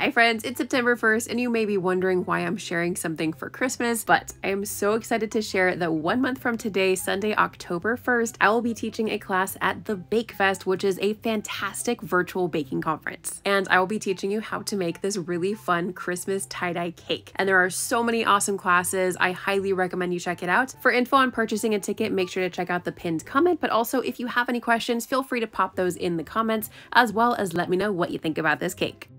Hi friends, it's September 1st and you may be wondering why I'm sharing something for Christmas, but I am so excited to share that one month from today, Sunday, October 1st, I will be teaching a class at the Bake Fest, which is a fantastic virtual baking conference. And I will be teaching you how to make this really fun Christmas tie-dye cake. And there are so many awesome classes. I highly recommend you check it out. For info on purchasing a ticket, make sure to check out the pinned comment, but also if you have any questions, feel free to pop those in the comments, as well as let me know what you think about this cake.